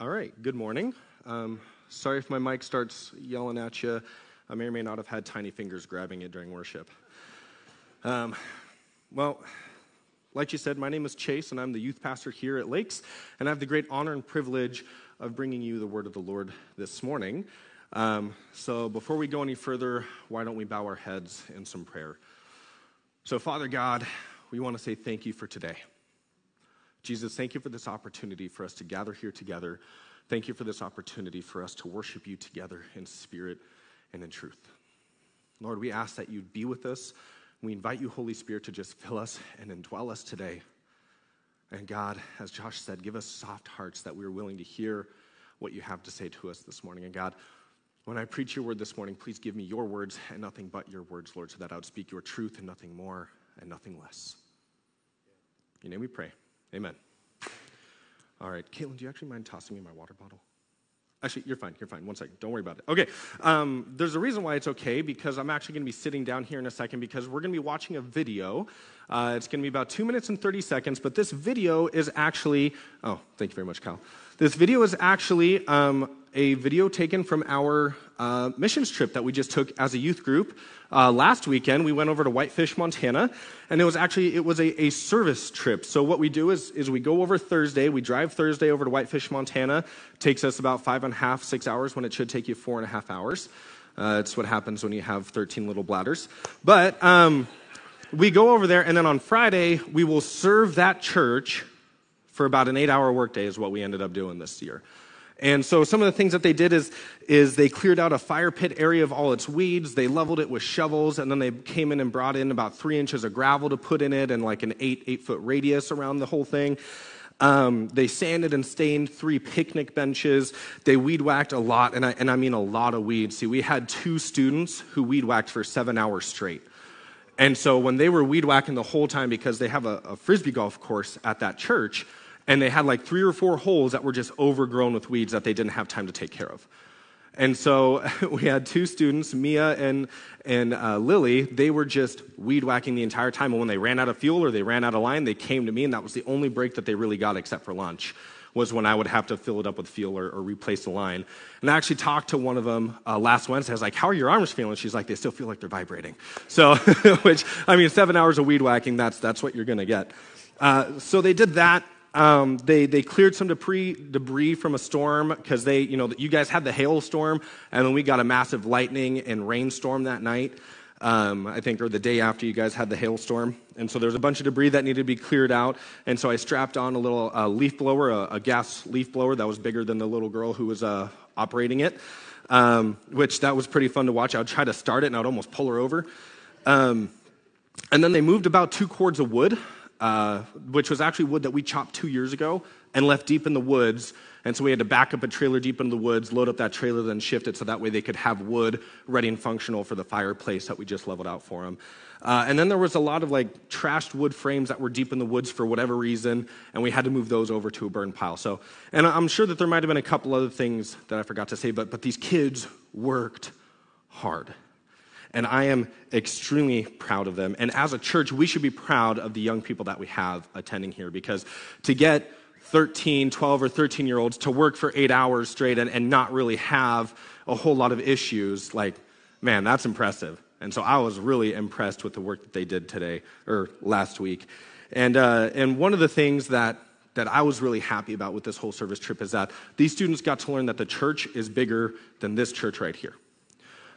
All right, good morning. Um, sorry if my mic starts yelling at you. I may or may not have had tiny fingers grabbing it during worship. Um, well, like you said, my name is Chase, and I'm the youth pastor here at Lakes, and I have the great honor and privilege of bringing you the word of the Lord this morning. Um, so, before we go any further, why don't we bow our heads in some prayer? So, Father God, we want to say thank you for today. Jesus, thank you for this opportunity for us to gather here together. Thank you for this opportunity for us to worship you together in spirit and in truth. Lord, we ask that you'd be with us. We invite you, Holy Spirit, to just fill us and indwell us today. And God, as Josh said, give us soft hearts that we're willing to hear what you have to say to us this morning. And God, when I preach your word this morning, please give me your words and nothing but your words, Lord, so that I would speak your truth and nothing more and nothing less. In your name we pray. Amen. All right, Caitlin, do you actually mind tossing me my water bottle? Actually, you're fine. You're fine. One second. Don't worry about it. Okay. Um, there's a reason why it's okay because I'm actually going to be sitting down here in a second because we're going to be watching a video. Uh, it's going to be about two minutes and 30 seconds, but this video is actually, oh, thank you very much, Kyle. This video is actually um, a video taken from our uh, missions trip that we just took as a youth group. Uh, last weekend, we went over to Whitefish, Montana, and it was actually it was a, a service trip. So what we do is is we go over Thursday, we drive Thursday over to Whitefish, Montana. Takes us about five and a half, six hours when it should take you four and a half hours. Uh, it's what happens when you have 13 little bladders. But um, we go over there, and then on Friday, we will serve that church for about an eight hour workday, is what we ended up doing this year. And so some of the things that they did is, is they cleared out a fire pit area of all its weeds. They leveled it with shovels, and then they came in and brought in about three inches of gravel to put in it and like an eight, eight foot radius around the whole thing. Um, they sanded and stained three picnic benches. They weed whacked a lot, and I, and I mean a lot of weeds. See, we had two students who weed whacked for seven hours straight. And so when they were weed whacking the whole time, because they have a, a frisbee golf course at that church, and they had like three or four holes that were just overgrown with weeds that they didn't have time to take care of. And so we had two students, Mia and, and uh, Lily, they were just weed whacking the entire time. And when they ran out of fuel or they ran out of line, they came to me, and that was the only break that they really got except for lunch, was when I would have to fill it up with fuel or, or replace the line. And I actually talked to one of them uh, last Wednesday. I was like, How are your arms feeling? She's like, They still feel like they're vibrating. So, which, I mean, seven hours of weed whacking, that's, that's what you're going to get. Uh, so they did that um, they, they cleared some debris, debris from a storm because they, you know, you guys had the hailstorm, and then we got a massive lightning and rainstorm that night. Um, I think, or the day after you guys had the hailstorm. And so there was a bunch of debris that needed to be cleared out. And so I strapped on a little uh, leaf blower, a, a, gas leaf blower that was bigger than the little girl who was uh, operating it, um, which that was pretty fun to watch. I would try to start it and I'd almost pull her over. Um, and then they moved about two cords of wood uh, which was actually wood that we chopped two years ago and left deep in the woods. And so we had to back up a trailer deep into the woods, load up that trailer, then shift it so that way they could have wood ready and functional for the fireplace that we just leveled out for them. Uh, and then there was a lot of like trashed wood frames that were deep in the woods for whatever reason, and we had to move those over to a burn pile. So, and I'm sure that there might have been a couple other things that I forgot to say, but but these kids worked hard and I am extremely proud of them. And as a church, we should be proud of the young people that we have attending here because to get 13, 12, or 13 year olds to work for eight hours straight and, and not really have a whole lot of issues, like, man, that's impressive. And so I was really impressed with the work that they did today or last week. And, uh, and one of the things that, that I was really happy about with this whole service trip is that these students got to learn that the church is bigger than this church right here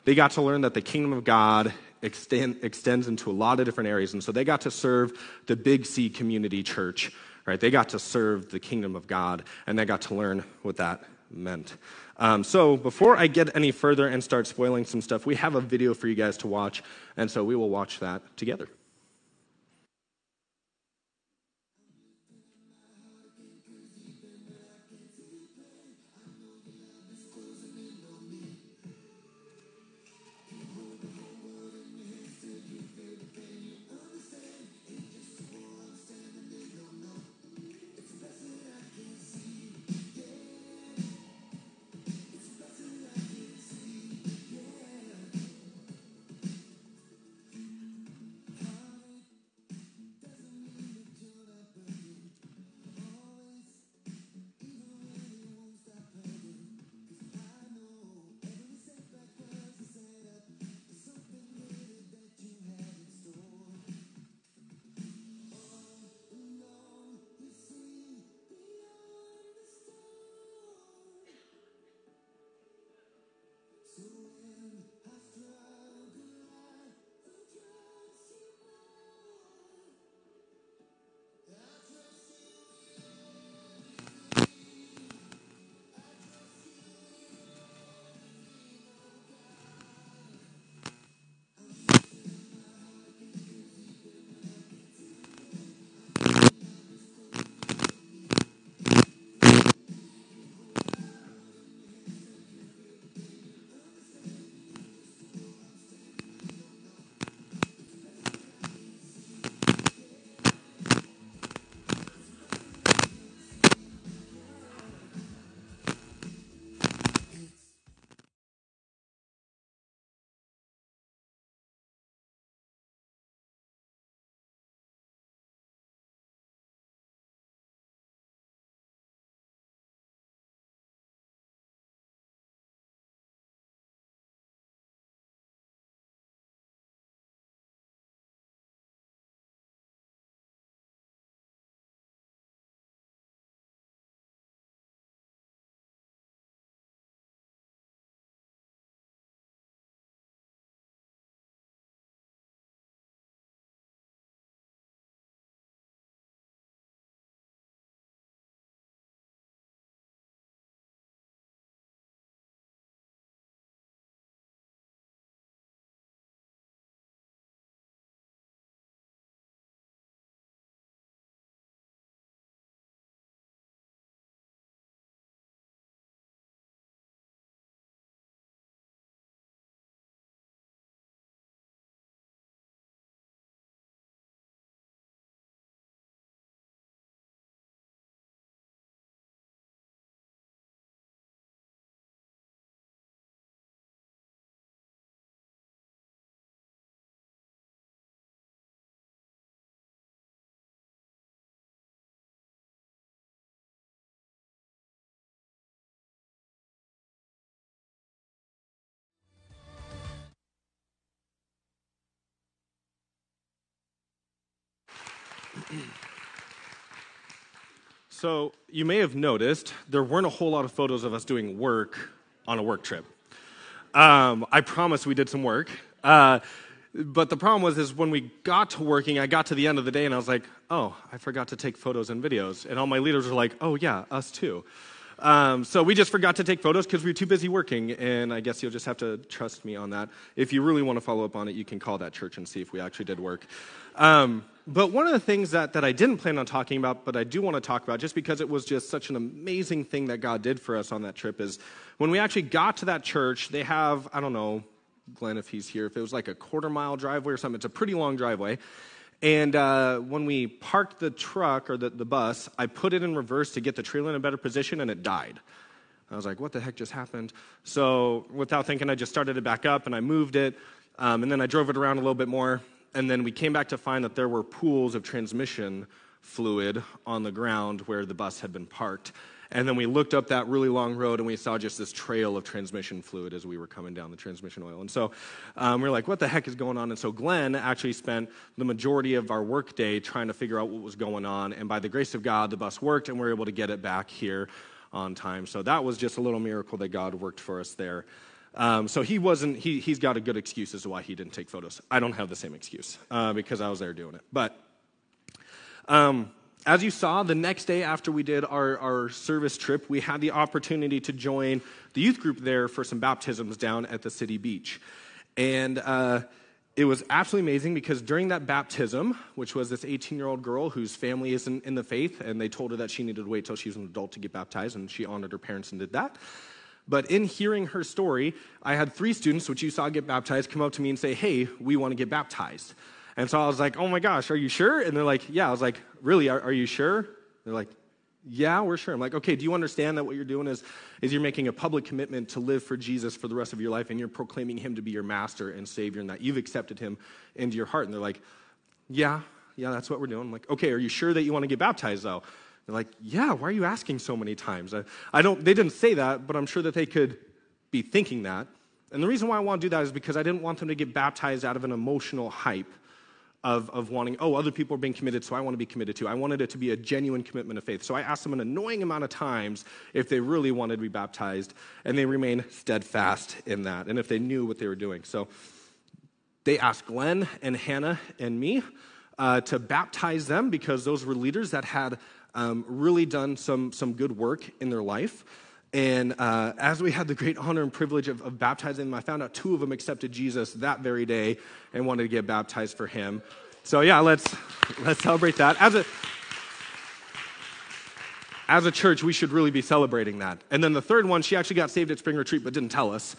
they got to learn that the kingdom of God extend, extends into a lot of different areas. And so they got to serve the Big C community church, right? They got to serve the kingdom of God, and they got to learn what that meant. Um, so before I get any further and start spoiling some stuff, we have a video for you guys to watch, and so we will watch that together. So, you may have noticed there weren't a whole lot of photos of us doing work on a work trip. Um, I promise we did some work. Uh, but the problem was is when we got to working, I got to the end of the day and I was like, oh, I forgot to take photos and videos. And all my leaders were like, oh yeah, us too. Um, so we just forgot to take photos because we were too busy working, and I guess you'll just have to trust me on that. If you really want to follow up on it, you can call that church and see if we actually did work. Um, but one of the things that, that I didn't plan on talking about, but I do want to talk about, just because it was just such an amazing thing that God did for us on that trip, is when we actually got to that church, they have, I don't know, Glenn, if he's here, if it was like a quarter mile driveway or something, it's a pretty long driveway. And uh, when we parked the truck or the, the bus, I put it in reverse to get the trailer in a better position, and it died. I was like, what the heck just happened? So, without thinking, I just started it back up and I moved it. Um, and then I drove it around a little bit more. And then we came back to find that there were pools of transmission fluid on the ground where the bus had been parked. And then we looked up that really long road and we saw just this trail of transmission fluid as we were coming down the transmission oil. And so um, we were like, what the heck is going on? And so Glenn actually spent the majority of our workday trying to figure out what was going on. And by the grace of God, the bus worked and we were able to get it back here on time. So that was just a little miracle that God worked for us there. Um, so he wasn't, he, he's got a good excuse as to why he didn't take photos. I don't have the same excuse uh, because I was there doing it. But um, as you saw, the next day after we did our, our service trip, we had the opportunity to join the youth group there for some baptisms down at the city beach. And uh, it was absolutely amazing because during that baptism, which was this 18 year old girl whose family isn't in the faith, and they told her that she needed to wait till she was an adult to get baptized, and she honored her parents and did that. But in hearing her story, I had three students, which you saw get baptized, come up to me and say, Hey, we want to get baptized. And so I was like, oh my gosh, are you sure? And they're like, yeah. I was like, really, are, are you sure? They're like, yeah, we're sure. I'm like, okay, do you understand that what you're doing is, is you're making a public commitment to live for Jesus for the rest of your life and you're proclaiming him to be your master and savior and that you've accepted him into your heart? And they're like, yeah, yeah, that's what we're doing. I'm like, okay, are you sure that you want to get baptized though? They're like, yeah, why are you asking so many times? I, I don't, they didn't say that, but I'm sure that they could be thinking that. And the reason why I want to do that is because I didn't want them to get baptized out of an emotional hype of, of wanting, oh, other people are being committed, so I want to be committed too. I wanted it to be a genuine commitment of faith. So I asked them an annoying amount of times if they really wanted to be baptized, and they remained steadfast in that, and if they knew what they were doing. So they asked Glenn and Hannah and me uh, to baptize them because those were leaders that had um, really done some, some good work in their life. And uh, as we had the great honor and privilege of, of, baptizing them, I found out two of them accepted Jesus that very day and wanted to get baptized for him. So yeah, let's let's celebrate that. As a as a church, we should really be celebrating that. And then the third one, she actually got saved at spring retreat, but didn't tell us.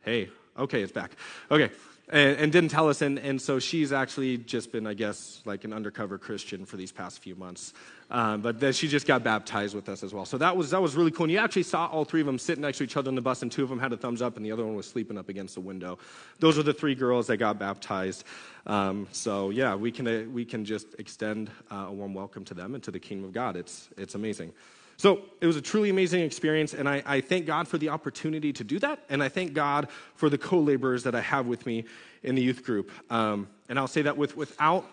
Hey, okay, it's back. Okay and, and, didn't tell us. And, and so she's actually just been, I guess, like an undercover Christian for these past few months. Um, but then she just got baptized with us as well. So that was, that was really cool. And you actually saw all three of them sitting next to each other in the bus, and two of them had a thumbs up, and the other one was sleeping up against the window. Those were the three girls that got baptized. Um, so yeah, we can, uh, we can just extend uh, a warm welcome to them and to the kingdom of God. It's, it's amazing. So it was a truly amazing experience, and I, I thank God for the opportunity to do that, and I thank God for the co laborers that I have with me in the youth group. Um, and I'll say that with, without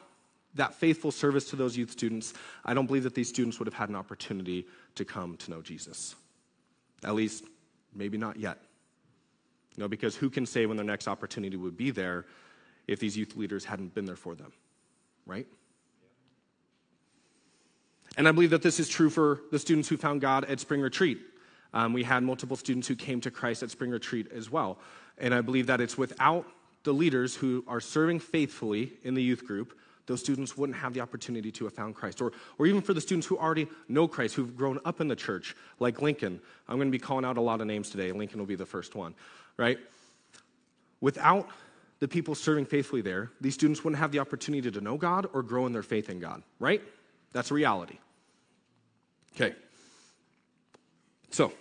that faithful service to those youth students, I don't believe that these students would have had an opportunity to come to know Jesus. At least, maybe not yet. You know, because who can say when their next opportunity would be there if these youth leaders hadn't been there for them, right? And I believe that this is true for the students who found God at Spring Retreat. Um, we had multiple students who came to Christ at Spring Retreat as well. And I believe that it's without the leaders who are serving faithfully in the youth group, those students wouldn't have the opportunity to have found Christ. Or, or even for the students who already know Christ, who've grown up in the church, like Lincoln. I'm going to be calling out a lot of names today. Lincoln will be the first one, right? Without the people serving faithfully there, these students wouldn't have the opportunity to know God or grow in their faith in God, right? That's reality. Okay. So,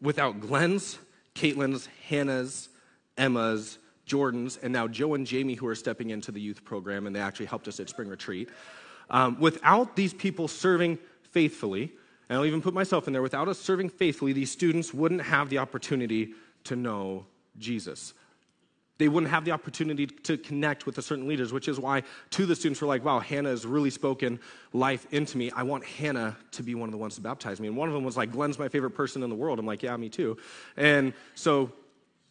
without Glenn's, Caitlin's, Hannah's, Emma's, Jordan's, and now Joe and Jamie, who are stepping into the youth program, and they actually helped us at spring retreat. Um, without these people serving faithfully, and I'll even put myself in there, without us serving faithfully, these students wouldn't have the opportunity to know Jesus. They wouldn't have the opportunity to connect with the certain leaders, which is why two of the students were like, wow, Hannah has really spoken life into me. I want Hannah to be one of the ones to baptize me. And one of them was like, Glenn's my favorite person in the world. I'm like, yeah, me too. And so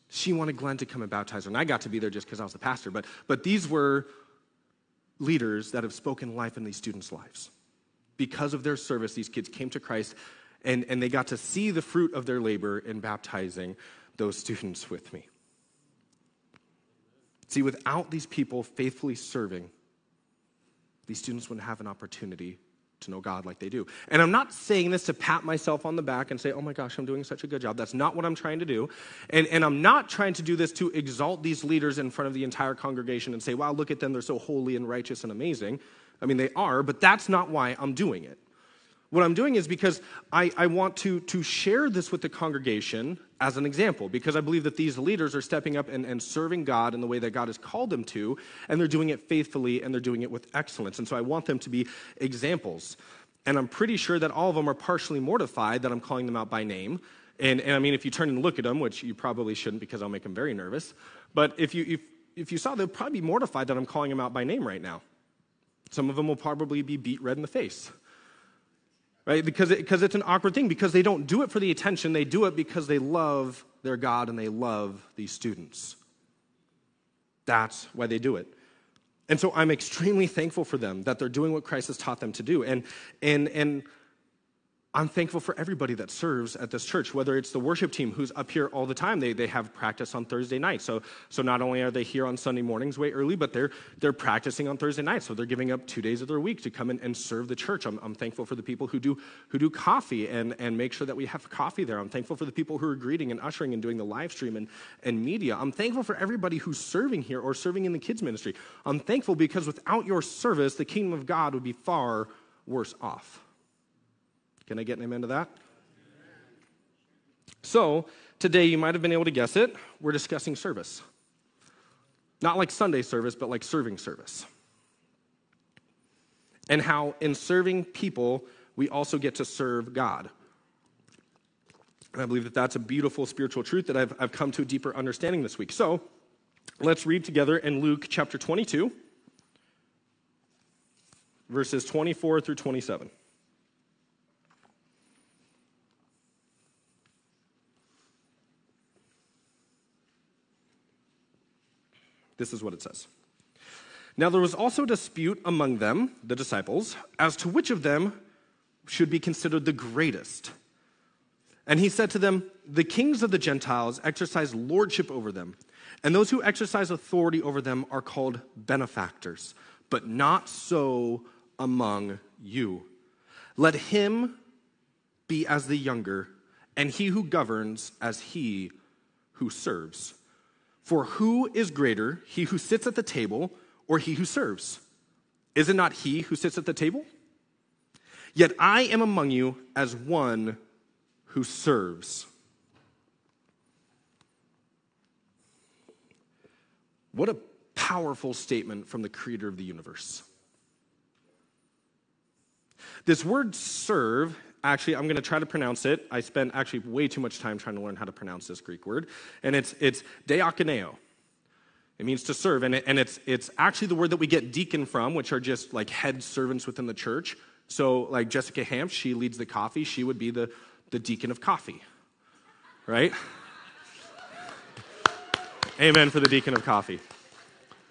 she wanted Glenn to come and baptize her. And I got to be there just because I was the pastor. But, but these were leaders that have spoken life in these students' lives. Because of their service, these kids came to Christ and, and they got to see the fruit of their labor in baptizing those students with me. See, without these people faithfully serving, these students wouldn't have an opportunity to know God like they do. And I'm not saying this to pat myself on the back and say, oh my gosh, I'm doing such a good job. That's not what I'm trying to do. And, and I'm not trying to do this to exalt these leaders in front of the entire congregation and say, wow, look at them. They're so holy and righteous and amazing. I mean, they are, but that's not why I'm doing it. What I'm doing is because I, I want to, to share this with the congregation as an example, because I believe that these leaders are stepping up and, and serving God in the way that God has called them to, and they're doing it faithfully and they're doing it with excellence. And so I want them to be examples. And I'm pretty sure that all of them are partially mortified that I'm calling them out by name. And, and I mean, if you turn and look at them, which you probably shouldn't because I'll make them very nervous, but if you, if, if you saw, they'll probably be mortified that I'm calling them out by name right now. Some of them will probably be beet red in the face right? Because, it, because it's an awkward thing, because they don't do it for the attention, they do it because they love their God and they love these students. That's why they do it. And so I'm extremely thankful for them that they're doing what Christ has taught them to do. And, and, and I'm thankful for everybody that serves at this church, whether it's the worship team who's up here all the time. They, they have practice on Thursday night. So, so not only are they here on Sunday mornings way early, but they're, they're practicing on Thursday night. So they're giving up two days of their week to come in and serve the church. I'm, I'm thankful for the people who do, who do coffee and, and make sure that we have coffee there. I'm thankful for the people who are greeting and ushering and doing the live stream and, and media. I'm thankful for everybody who's serving here or serving in the kids' ministry. I'm thankful because without your service, the kingdom of God would be far worse off. Can I get an amen to that? So, today you might have been able to guess it. We're discussing service. Not like Sunday service, but like serving service. And how in serving people, we also get to serve God. And I believe that that's a beautiful spiritual truth that I've, I've come to a deeper understanding this week. So, let's read together in Luke chapter 22, verses 24 through 27. This is what it says. Now there was also a dispute among them, the disciples, as to which of them should be considered the greatest. And he said to them, The kings of the Gentiles exercise lordship over them, and those who exercise authority over them are called benefactors, but not so among you. Let him be as the younger, and he who governs as he who serves. For who is greater, he who sits at the table or he who serves? Is it not he who sits at the table? Yet I am among you as one who serves. What a powerful statement from the creator of the universe. This word serve actually, I'm going to try to pronounce it. I spent actually way too much time trying to learn how to pronounce this Greek word. And it's, it's diakoneo. It means to serve. And, it, and it's, it's actually the word that we get deacon from, which are just like head servants within the church. So, like Jessica Hamp, she leads the coffee. She would be the, the deacon of coffee, right? Amen for the deacon of coffee,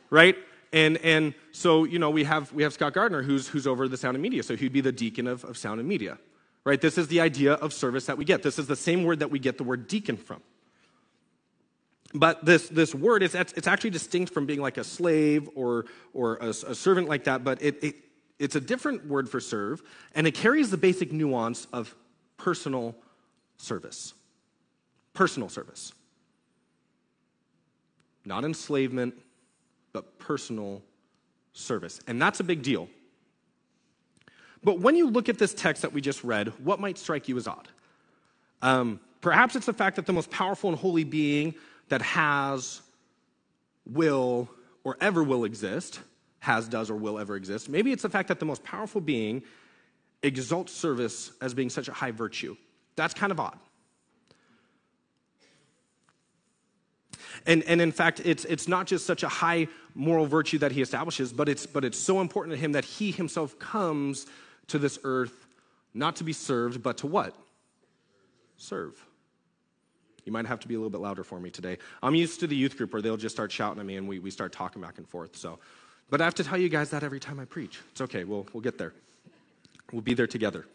right? And, and so, you know, we have, we have Scott Gardner, who's, who's over the sound and media. So he'd be the deacon of, of sound and media right? This is the idea of service that we get. This is the same word that we get the word deacon from. But this, this word, is, it's actually distinct from being like a slave or, or a, a servant like that, but it, it, it's a different word for serve, and it carries the basic nuance of personal service. Personal service. Not enslavement, but personal service. And that's a big deal but when you look at this text that we just read, what might strike you as odd? Um, perhaps it's the fact that the most powerful and holy being that has, will, or ever will exist, has, does, or will ever exist. Maybe it's the fact that the most powerful being exalts service as being such a high virtue. That's kind of odd. And, and in fact, it's, it's not just such a high moral virtue that he establishes, but it's, but it's so important to him that he himself comes to this earth not to be served, but to what? Serve. You might have to be a little bit louder for me today. I'm used to the youth group where they'll just start shouting at me and we, we start talking back and forth. So, but I have to tell you guys that every time I preach. It's okay. We'll, we'll get there. We'll be there together.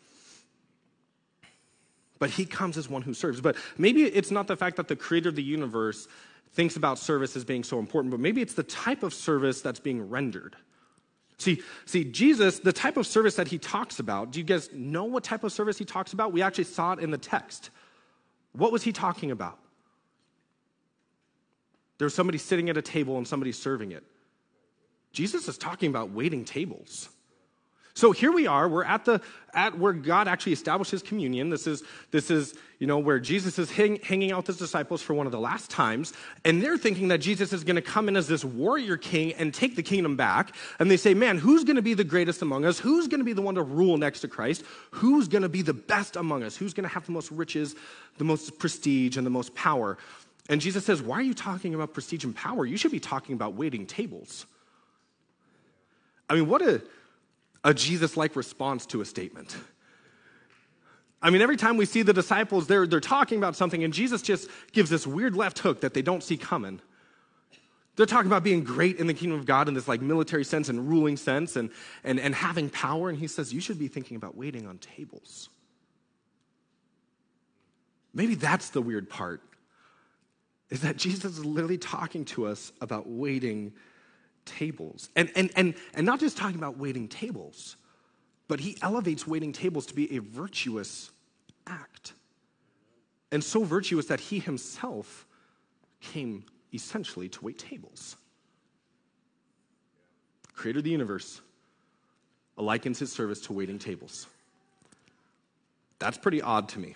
But he comes as one who serves. But maybe it's not the fact that the creator of the universe thinks about service as being so important, but maybe it's the type of service that's being rendered. See, see, Jesus, the type of service that he talks about, do you guys know what type of service he talks about? We actually saw it in the text. What was he talking about? There was somebody sitting at a table and somebody serving it. Jesus is talking about waiting tables. So here we are. We're at the at where God actually establishes communion. This is this is you know where Jesus is hang, hanging out with his disciples for one of the last times, and they're thinking that Jesus is going to come in as this warrior king and take the kingdom back. And they say, "Man, who's going to be the greatest among us? Who's going to be the one to rule next to Christ? Who's going to be the best among us? Who's going to have the most riches, the most prestige, and the most power?" And Jesus says, "Why are you talking about prestige and power? You should be talking about waiting tables." I mean, what a a Jesus like response to a statement. I mean, every time we see the disciples, they're, they're talking about something, and Jesus just gives this weird left hook that they don't see coming. They're talking about being great in the kingdom of God in this like military sense and ruling sense and, and, and having power. And he says, You should be thinking about waiting on tables. Maybe that's the weird part, is that Jesus is literally talking to us about waiting tables. And, and, and, and not just talking about waiting tables, but he elevates waiting tables to be a virtuous act. And so virtuous that he himself came essentially to wait tables. Creator of the universe likens his service to waiting tables. That's pretty odd to me.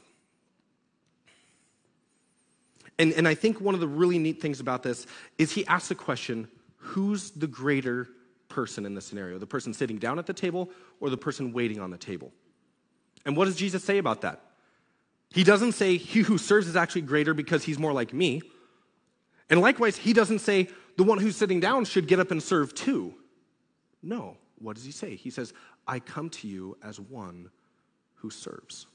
And, and I think one of the really neat things about this is he asks the question who's the greater person in the scenario? The person sitting down at the table or the person waiting on the table? And what does Jesus say about that? He doesn't say he who serves is actually greater because he's more like me. And likewise, he doesn't say the one who's sitting down should get up and serve too. No. What does he say? He says, I come to you as one who serves.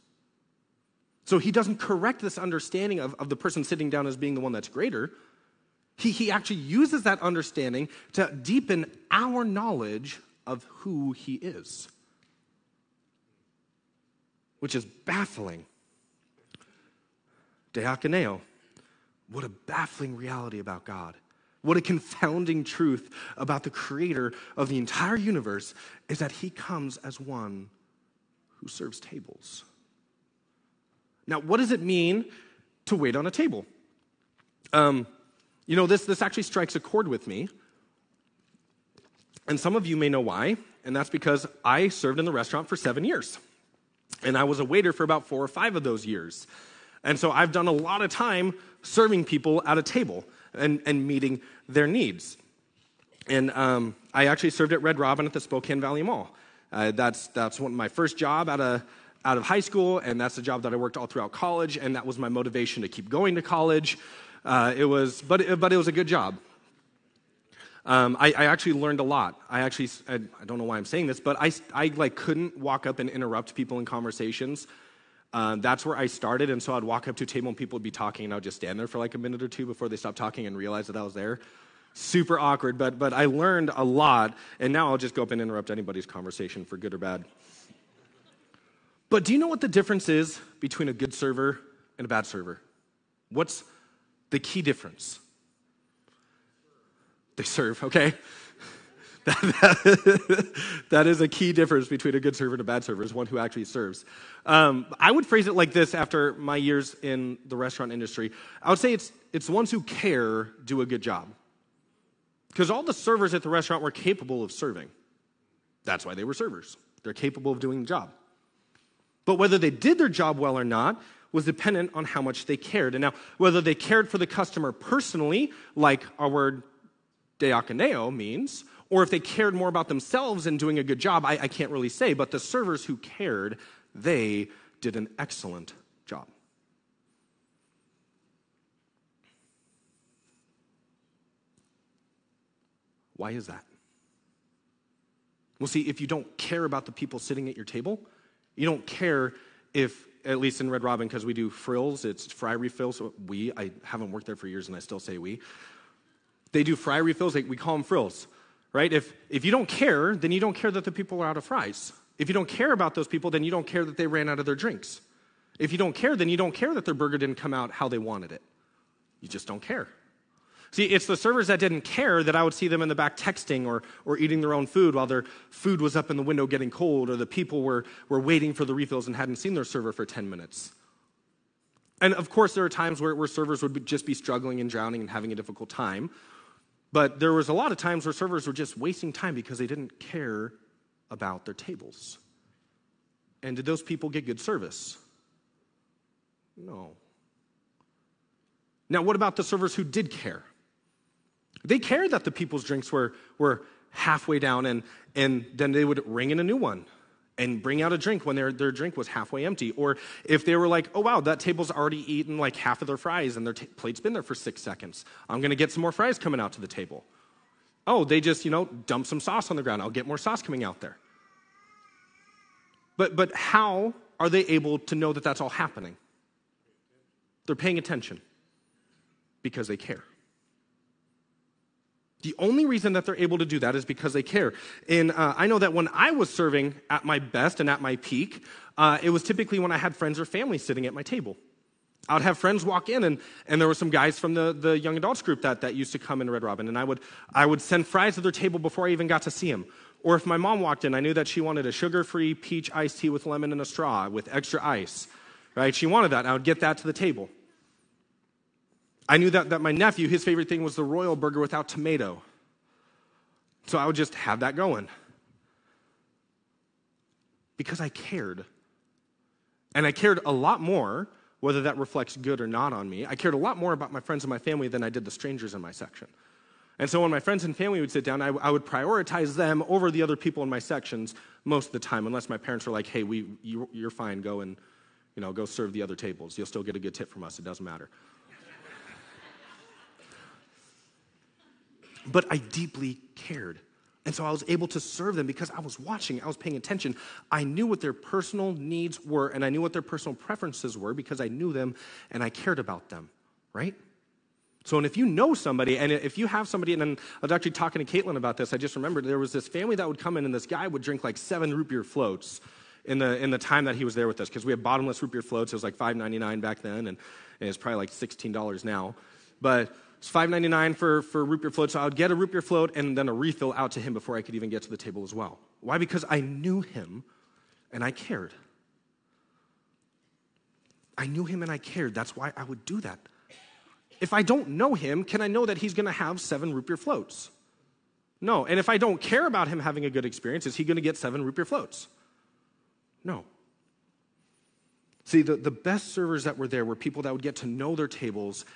So he doesn't correct this understanding of, of the person sitting down as being the one that's greater. He, he actually uses that understanding to deepen our knowledge of who he is, which is baffling. Diakoneo, what a baffling reality about God. What a confounding truth about the creator of the entire universe is that he comes as one who serves tables. Now, what does it mean to wait on a table? Um, you know, this, this actually strikes a chord with me. And some of you may know why, and that's because I served in the restaurant for seven years. And I was a waiter for about four or five of those years. And so I've done a lot of time serving people at a table and, and meeting their needs. And um, I actually served at Red Robin at the Spokane Valley Mall. Uh, that's that's one, my first job out of, out of high school, and that's the job that I worked all throughout college, and that was my motivation to keep going to college. Uh, it was, but, it, but it was a good job. Um, I, I, actually learned a lot. I actually, I, I, don't know why I'm saying this, but I, I like couldn't walk up and interrupt people in conversations. Um, that's where I started, and so I'd walk up to a table and people would be talking, and I would just stand there for like a minute or two before they stopped talking and realize that I was there. Super awkward, but but I learned a lot, and now I'll just go up and interrupt anybody's conversation for good or bad. But do you know what the difference is between a good server and a bad server? What's the key difference. They serve, okay? that, is a key difference between a good server and a bad server, is one who actually serves. Um, I would phrase it like this after my years in the restaurant industry. I would say it's, it's ones who care do a good job. Because all the servers at the restaurant were capable of serving. That's why they were servers. They're capable of doing the job. But whether they did their job well or not was dependent on how much they cared. And now, whether they cared for the customer personally, like our word diakoneo means, or if they cared more about themselves and doing a good job, I, I can't really say. But the servers who cared, they did an excellent job. Why is that? Well, see, if you don't care about the people sitting at your table, you don't care if, at least in Red Robin, because we do frills, it's fry refills. So we, I haven't worked there for years and I still say we. They do fry refills, we call them frills, right? If, if you don't care, then you don't care that the people are out of fries. If you don't care about those people, then you don't care that they ran out of their drinks. If you don't care, then you don't care that their burger didn't come out how they wanted it. You just don't care. See, it's the servers that didn't care that I would see them in the back texting or, or eating their own food while their food was up in the window getting cold, or the people were, were waiting for the refills and hadn't seen their server for 10 minutes. And of course, there are times where, where servers would just be struggling and drowning and having a difficult time. But there was a lot of times where servers were just wasting time because they didn't care about their tables. And did those people get good service? No. Now, what about the servers who did care? They cared that the people's drinks were, were halfway down, and, and then they would ring in a new one and bring out a drink when their, their drink was halfway empty. Or if they were like, oh, wow, that table's already eaten like half of their fries and their t- plate's been there for six seconds. I'm going to get some more fries coming out to the table. Oh, they just, you know, dump some sauce on the ground. I'll get more sauce coming out there. But, but how are they able to know that that's all happening? They're paying attention because they care. The only reason that they're able to do that is because they care. And uh, I know that when I was serving at my best and at my peak, uh, it was typically when I had friends or family sitting at my table. I would have friends walk in, and, and there were some guys from the, the young adults group that, that used to come in Red Robin, and I would, I would send fries to their table before I even got to see them. Or if my mom walked in, I knew that she wanted a sugar free peach iced tea with lemon and a straw with extra ice, right? She wanted that, and I would get that to the table. I knew that, that my nephew, his favorite thing was the Royal Burger without tomato. So I would just have that going. Because I cared. And I cared a lot more, whether that reflects good or not on me. I cared a lot more about my friends and my family than I did the strangers in my section. And so when my friends and family would sit down, I, I would prioritize them over the other people in my sections most of the time, unless my parents were like, hey, we, you, you're fine, go and you know, go serve the other tables. You'll still get a good tip from us, it doesn't matter. But I deeply cared. And so I was able to serve them because I was watching, I was paying attention. I knew what their personal needs were, and I knew what their personal preferences were because I knew them and I cared about them, right? So, and if you know somebody, and if you have somebody, and I was actually talking to Caitlin about this, I just remembered there was this family that would come in, and this guy would drink like seven root beer floats in the, in the time that he was there with us, because we had bottomless root beer floats. It was like $5.99 back then, and, and it's probably like $16 now. But it's $5.99 for, for root beer float, so I would get a root beer float and then a refill out to him before I could even get to the table as well. Why? Because I knew him and I cared. I knew him and I cared. That's why I would do that. If I don't know him, can I know that he's going to have seven root beer floats? No. And if I don't care about him having a good experience, is he going to get seven root beer floats? No. See, the, the best servers that were there were people that would get to know their tables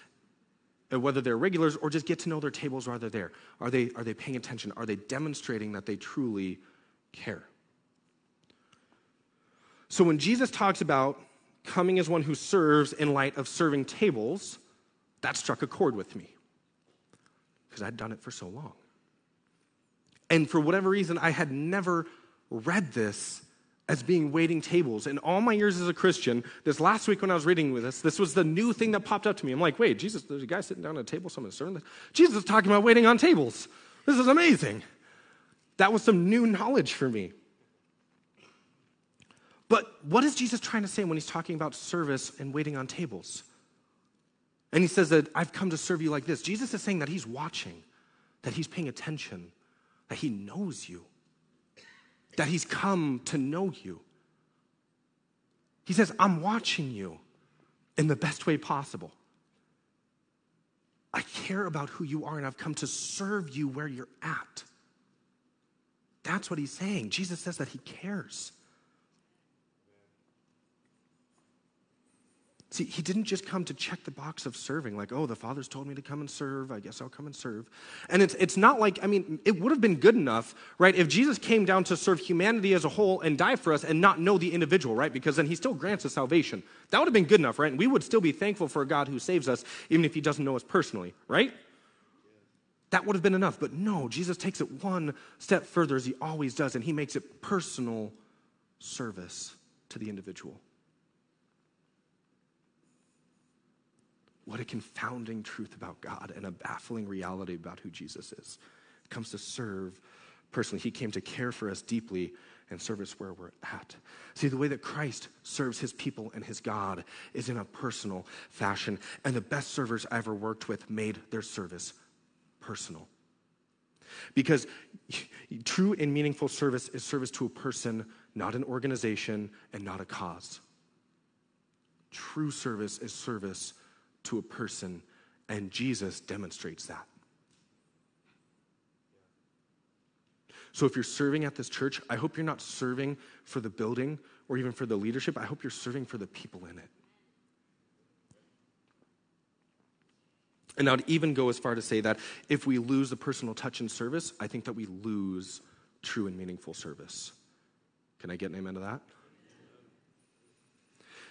Uh, whether they're regulars or just get to know their tables while they're there. Are they, are they paying attention? Are they demonstrating that they truly care? So when Jesus talks about coming as one who serves in light of serving tables, that struck a chord with me because I'd done it for so long. And for whatever reason, I had never read this as being waiting tables. In all my years as a Christian, this last week when I was reading with this, this was the new thing that popped up to me. I'm like, wait, Jesus, there's a guy sitting down at a table, someone's serving this. Jesus is talking about waiting on tables. This is amazing. That was some new knowledge for me. But what is Jesus trying to say when he's talking about service and waiting on tables? And he says that I've come to serve you like this. Jesus is saying that he's watching, that he's paying attention, that he knows you that he's come to know you. He says, I'm watching you in the best way possible. I care about who you are, and I've come to serve you where you're at. That's what he's saying. Jesus says that he cares. See, he didn't just come to check the box of serving, like, oh, the Father's told me to come and serve. I guess I'll come and serve. And it's, it's not like, I mean, it would have been good enough, right, if Jesus came down to serve humanity as a whole and die for us and not know the individual, right? Because then he still grants us salvation. That would have been good enough, right? And we would still be thankful for a God who saves us, even if he doesn't know us personally, right? That would have been enough. But no, Jesus takes it one step further, as he always does, and he makes it personal service to the individual. What a confounding truth about God and a baffling reality about who Jesus is. He comes to serve personally. He came to care for us deeply and serve us where we're at. See, the way that Christ serves his people and his God is in a personal fashion. And the best servers I ever worked with made their service personal. Because true and meaningful service is service to a person, not an organization, and not a cause. True service is service to a person, and Jesus demonstrates that. So if you're serving at this church, I hope you're not serving for the building or even for the leadership. I hope you're serving for the people in it. And I'd even go as far to say that if we lose the personal touch and service, I think that we lose true and meaningful service. Can I get an amen to that?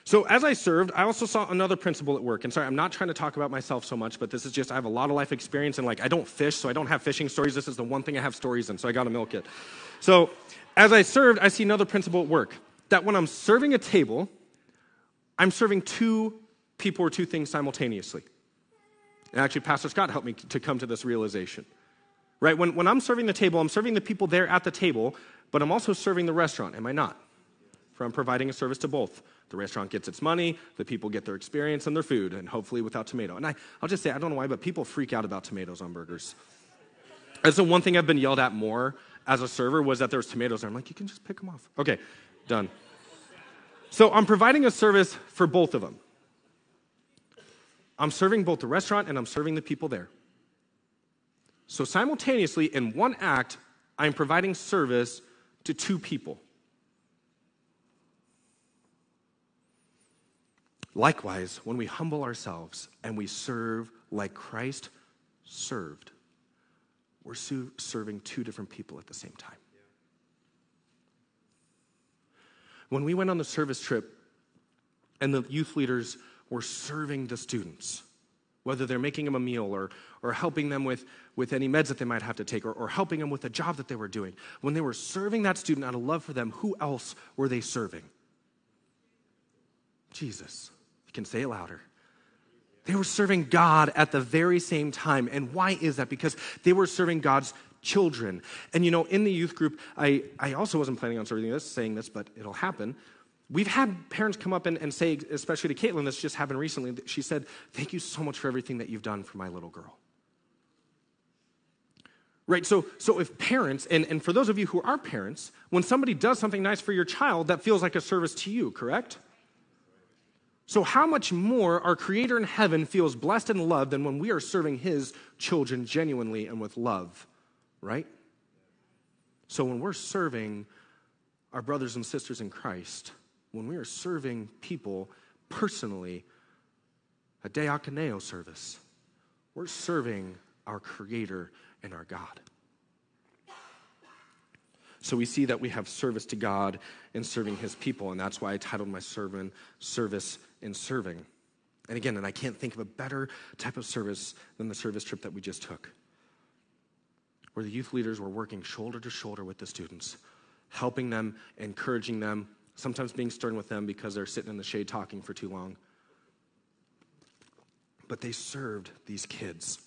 So, as I served, I also saw another principle at work. And sorry, I'm not trying to talk about myself so much, but this is just, I have a lot of life experience and like, I don't fish, so I don't have fishing stories. This is the one thing I have stories in, so I gotta milk it. So, as I served, I see another principle at work that when I'm serving a table, I'm serving two people or two things simultaneously. And actually, Pastor Scott helped me to come to this realization. Right? When, when I'm serving the table, I'm serving the people there at the table, but I'm also serving the restaurant, am I not? For I'm providing a service to both. The restaurant gets its money, the people get their experience and their food, and hopefully without tomato. And I, I'll just say, I don't know why, but people freak out about tomatoes on burgers. That's the one thing I've been yelled at more as a server was that there's tomatoes there. I'm like, you can just pick them off. Okay, done. So I'm providing a service for both of them. I'm serving both the restaurant and I'm serving the people there. So simultaneously, in one act, I'm providing service to two people. Likewise, when we humble ourselves and we serve like Christ served, we're serving two different people at the same time. When we went on the service trip and the youth leaders were serving the students, whether they're making them a meal or, or helping them with, with any meds that they might have to take or, or helping them with a job that they were doing, when they were serving that student out of love for them, who else were they serving? Jesus can say it louder. They were serving God at the very same time. And why is that? Because they were serving God's children. And you know, in the youth group, I, I also wasn't planning on serving this, saying this, but it'll happen. We've had parents come up and, and say, especially to Caitlin, this just happened recently. She said, Thank you so much for everything that you've done for my little girl. Right, so, so if parents, and, and for those of you who are parents, when somebody does something nice for your child, that feels like a service to you, correct? So, how much more our Creator in heaven feels blessed and loved than when we are serving His children genuinely and with love, right? So, when we're serving our brothers and sisters in Christ, when we are serving people personally, a diakoneo service, we're serving our Creator and our God. So we see that we have service to God in serving his people, and that's why I titled my sermon Service in Serving. And again, and I can't think of a better type of service than the service trip that we just took, where the youth leaders were working shoulder to shoulder with the students, helping them, encouraging them, sometimes being stern with them because they're sitting in the shade talking for too long. But they served these kids.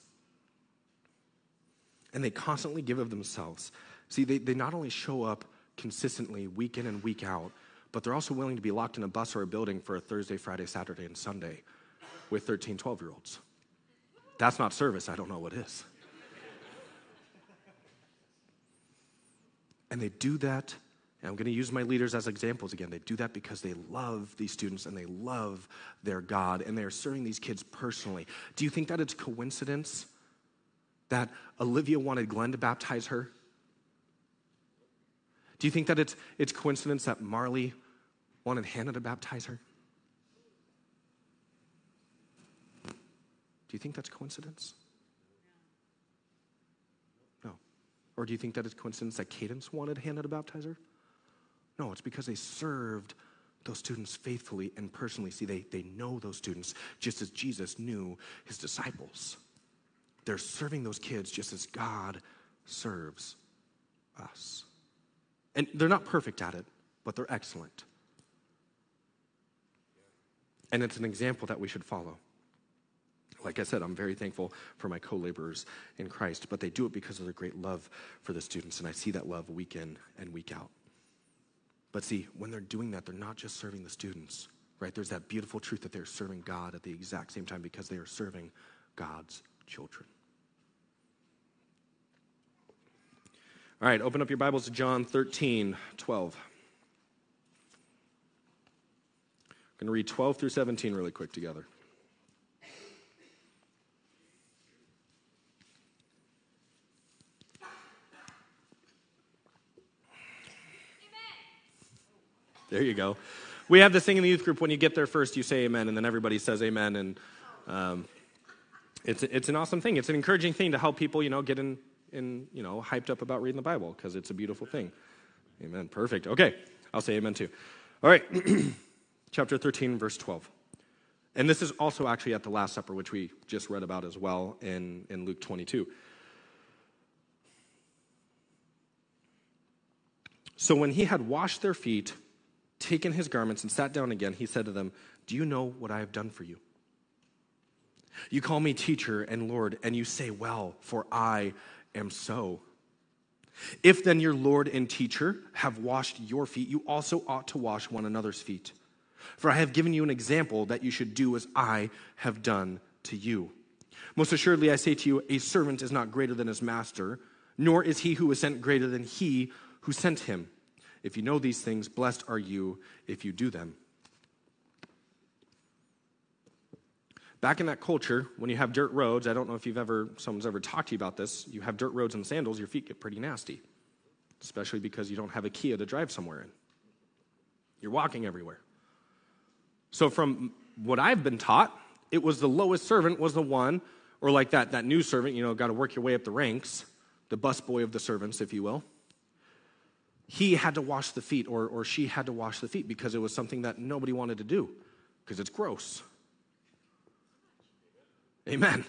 And they constantly give of themselves. See, they, they not only show up consistently week in and week out, but they're also willing to be locked in a bus or a building for a Thursday, Friday, Saturday, and Sunday with 13, 12 year olds. That's not service. I don't know what is. and they do that, and I'm going to use my leaders as examples again. They do that because they love these students and they love their God, and they are serving these kids personally. Do you think that it's coincidence that Olivia wanted Glenn to baptize her? Do you think that it's, it's coincidence that Marley wanted Hannah to baptize her? Do you think that's coincidence? No. Or do you think that it's coincidence that Cadence wanted Hannah to baptize her? No, it's because they served those students faithfully and personally. See, they, they know those students just as Jesus knew his disciples. they're serving those kids just as God serves us. And they're not perfect at it, but they're excellent. And it's an example that we should follow. Like I said, I'm very thankful for my co laborers in Christ, but they do it because of their great love for the students, and I see that love week in and week out. But see, when they're doing that, they're not just serving the students, right? There's that beautiful truth that they're serving God at the exact same time because they are serving God's children. All right, open up your Bibles to John 13, 12. I'm going to read 12 through 17 really quick together. There you go. We have this thing in the youth group when you get there first, you say amen, and then everybody says amen. And um, it's, it's an awesome thing. It's an encouraging thing to help people, you know, get in, in you know, hyped up about reading the Bible because it's a beautiful thing. Amen. Perfect. Okay. I'll say amen too. All right. Chapter 13, verse 12. And this is also actually at the Last Supper, which we just read about as well in, in Luke 22. So when he had washed their feet, taken his garments, and sat down again, he said to them, Do you know what I have done for you? You call me teacher and Lord, and you say, Well, for I am so. If then your Lord and teacher have washed your feet, you also ought to wash one another's feet. For I have given you an example that you should do as I have done to you. Most assuredly, I say to you, a servant is not greater than his master, nor is he who is sent greater than he who sent him. If you know these things, blessed are you if you do them. Back in that culture, when you have dirt roads, I don't know if you've ever, someone's ever talked to you about this, you have dirt roads and sandals, your feet get pretty nasty, especially because you don't have a Kia to drive somewhere in. You're walking everywhere. So, from what I've been taught, it was the lowest servant was the one, or like that, that new servant, you know, got to work your way up the ranks, the busboy of the servants, if you will. He had to wash the feet, or, or she had to wash the feet because it was something that nobody wanted to do because it's gross. Amen.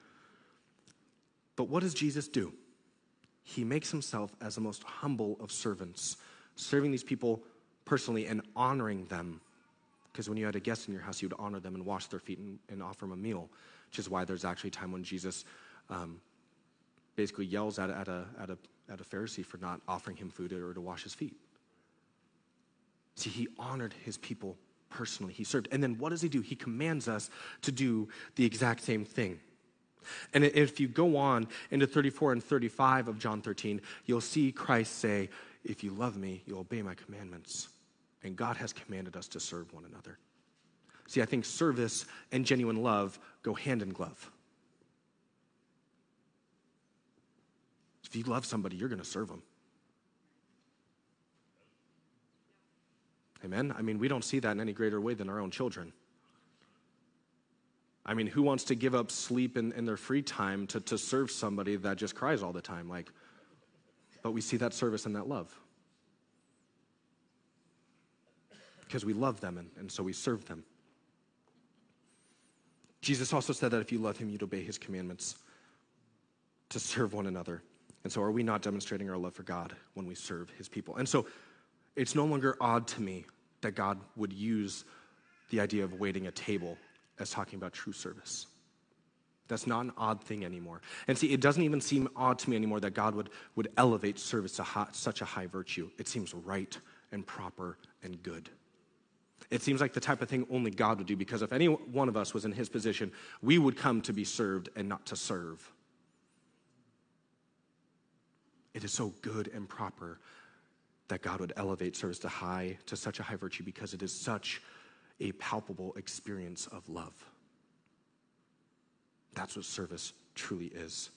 but what does Jesus do? He makes himself as the most humble of servants, serving these people personally and honoring them. Because when you had a guest in your house, you would honor them and wash their feet and, and offer them a meal, which is why there's actually time when Jesus um, basically yells at, at, a, at, a, at a Pharisee for not offering him food or to wash his feet. See, he honored his people personally. He served. And then what does he do? He commands us to do the exact same thing. And if you go on into 34 and 35 of John 13, you'll see Christ say, If you love me, you'll obey my commandments. And God has commanded us to serve one another. See, I think service and genuine love go hand in glove. If you love somebody, you're going to serve them. Amen? I mean, we don't see that in any greater way than our own children. I mean, who wants to give up sleep in, in their free time to, to serve somebody that just cries all the time? Like, but we see that service and that love. Because we love them and, and so we serve them. Jesus also said that if you love him, you'd obey his commandments to serve one another. And so, are we not demonstrating our love for God when we serve his people? And so, it's no longer odd to me that God would use the idea of waiting a table as talking about true service. That's not an odd thing anymore. And see, it doesn't even seem odd to me anymore that God would, would elevate service to high, such a high virtue. It seems right and proper and good. It seems like the type of thing only God would do because if any one of us was in his position, we would come to be served and not to serve. It is so good and proper that God would elevate service to high to such a high virtue because it is such a palpable experience of love. That's what service truly is.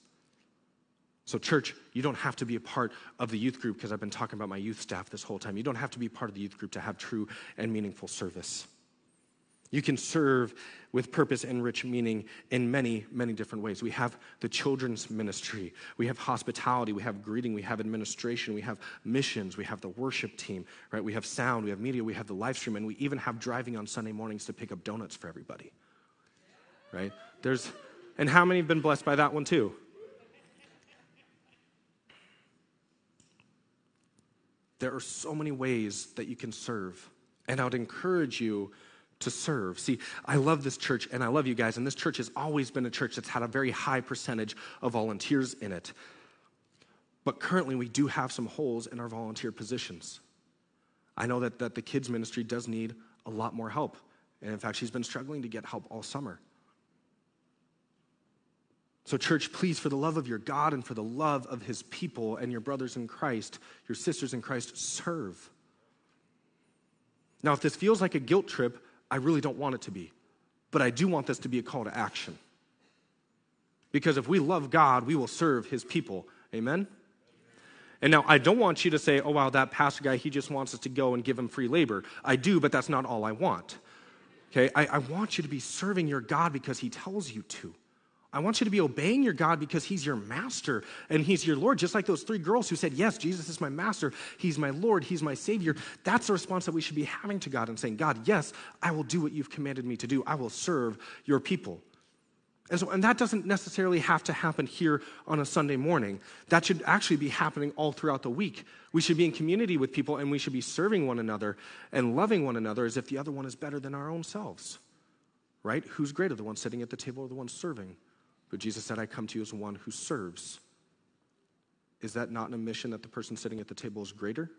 So, church, you don't have to be a part of the youth group because I've been talking about my youth staff this whole time. You don't have to be part of the youth group to have true and meaningful service. You can serve with purpose and rich meaning in many, many different ways. We have the children's ministry, we have hospitality, we have greeting, we have administration, we have missions, we have the worship team, right? We have sound, we have media, we have the live stream, and we even have driving on Sunday mornings to pick up donuts for everybody, right? There's, And how many have been blessed by that one too? There are so many ways that you can serve. And I would encourage you to serve. See, I love this church and I love you guys, and this church has always been a church that's had a very high percentage of volunteers in it. But currently, we do have some holes in our volunteer positions. I know that, that the kids' ministry does need a lot more help. And in fact, she's been struggling to get help all summer. So, church, please, for the love of your God and for the love of his people and your brothers in Christ, your sisters in Christ, serve. Now, if this feels like a guilt trip, I really don't want it to be. But I do want this to be a call to action. Because if we love God, we will serve his people. Amen? And now I don't want you to say, oh, wow, that pastor guy, he just wants us to go and give him free labor. I do, but that's not all I want. Okay? I, I want you to be serving your God because he tells you to. I want you to be obeying your God because He's your master and He's your Lord, just like those three girls who said, Yes, Jesus is my master. He's my Lord. He's my Savior. That's the response that we should be having to God and saying, God, yes, I will do what you've commanded me to do. I will serve your people. And, so, and that doesn't necessarily have to happen here on a Sunday morning. That should actually be happening all throughout the week. We should be in community with people and we should be serving one another and loving one another as if the other one is better than our own selves. Right? Who's greater, the one sitting at the table or the one serving? But Jesus said, I come to you as one who serves. Is that not an admission that the person sitting at the table is greater?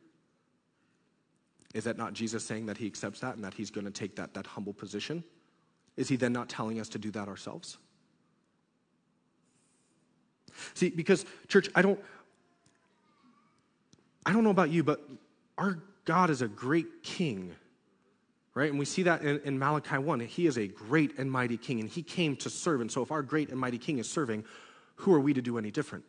Is that not Jesus saying that he accepts that and that he's going to take that, that humble position? Is he then not telling us to do that ourselves? See, because, church, I don't, I don't know about you, but our God is a great king right? And we see that in, in, Malachi 1. He is a great and mighty king, and he came to serve. And so, if our great and mighty king is serving, who are we to do any different?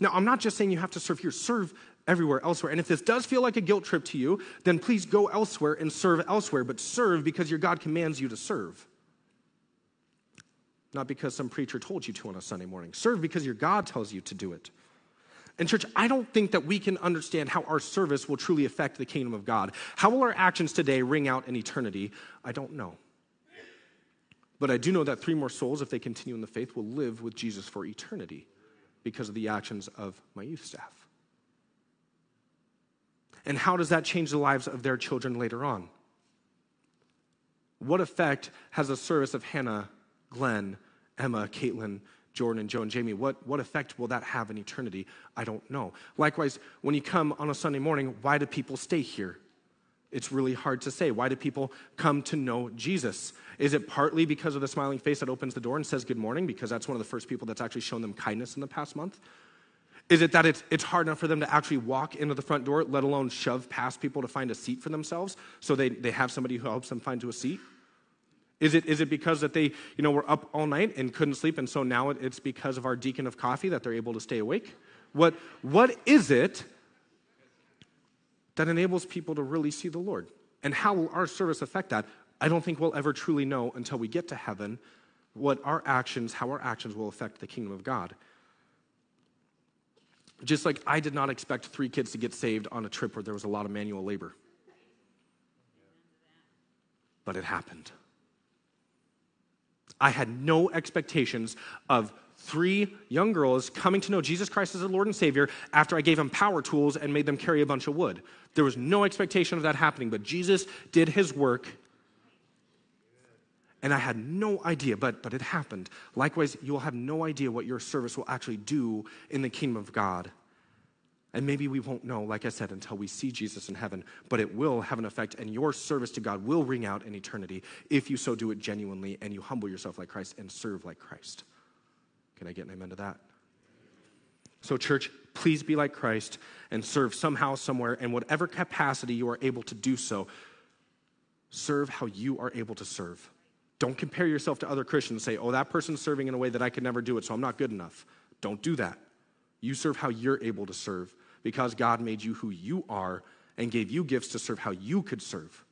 Now, I'm not just saying you have to serve here, serve everywhere elsewhere. And if this does feel like a guilt trip to you, then please go elsewhere and serve elsewhere, but serve because your God commands you to serve. Not because some preacher told you to on a Sunday morning. Serve because your God tells you to do it. And, church, I don't think that we can understand how our service will truly affect the kingdom of God. How will our actions today ring out in eternity? I don't know. But I do know that three more souls, if they continue in the faith, will live with Jesus for eternity because of the actions of my youth staff. And how does that change the lives of their children later on? What effect has the service of Hannah, Glenn, Emma, Caitlin, Jordan and Joe and Jamie, what, what effect will that have in eternity? I don't know. Likewise, when you come on a Sunday morning, why do people stay here? It's really hard to say. Why do people come to know Jesus? Is it partly because of the smiling face that opens the door and says good morning, because that's one of the first people that's actually shown them kindness in the past month? Is it that it's, it's hard enough for them to actually walk into the front door, let alone shove past people to find a seat for themselves so they, they have somebody who helps them find to a seat? Is it, is it because that they, you know, were up all night and couldn't sleep, and so now it's because of our deacon of coffee that they're able to stay awake? What, what is it that enables people to really see the Lord? And how will our service affect that? I don't think we'll ever truly know until we get to heaven what our actions, how our actions will affect the kingdom of God. Just like I did not expect three kids to get saved on a trip where there was a lot of manual labor. But it happened. I had no expectations of three young girls coming to know Jesus Christ as their Lord and Savior after I gave them power tools and made them carry a bunch of wood. There was no expectation of that happening, but Jesus did his work. And I had no idea, but, but it happened. Likewise, you will have no idea what your service will actually do in the kingdom of God. And maybe we won't know, like I said, until we see Jesus in heaven, but it will have an effect, and your service to God will ring out in eternity if you so do it genuinely and you humble yourself like Christ and serve like Christ. Can I get an amen to that? So, church, please be like Christ and serve somehow, somewhere, in whatever capacity you are able to do so. Serve how you are able to serve. Don't compare yourself to other Christians and say, oh, that person's serving in a way that I could never do it, so I'm not good enough. Don't do that. You serve how you're able to serve because God made you who you are and gave you gifts to serve how you could serve.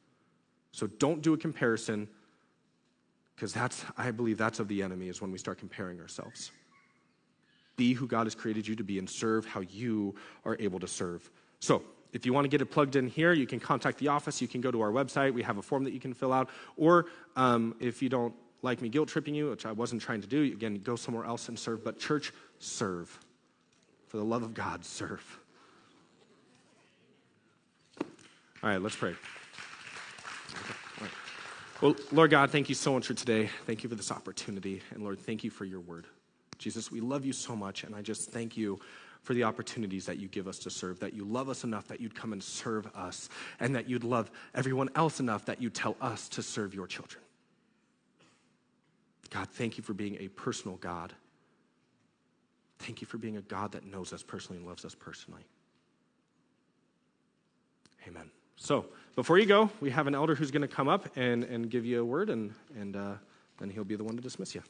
So don't do a comparison because that's, I believe that's of the enemy, is when we start comparing ourselves. Be who God has created you to be and serve how you are able to serve. So, if you want to get it plugged in here, you can contact the office. You can go to our website. We have a form that you can fill out. Or um, if you don't like me guilt tripping you, which I wasn't trying to do, again, go somewhere else and serve. But, church, serve. For the love of God, serve. All right, let's pray. Well, Lord God, thank you so much for today. Thank you for this opportunity. And Lord, thank you for your word. Jesus, we love you so much. And I just thank you for the opportunities that you give us to serve, that you love us enough that you'd come and serve us, and that you'd love everyone else enough that you'd tell us to serve your children. God, thank you for being a personal God. Thank you for being a God that knows us personally and loves us personally. Amen. So, before you go, we have an elder who's going to come up and, and give you a word, and, and uh, then he'll be the one to dismiss you.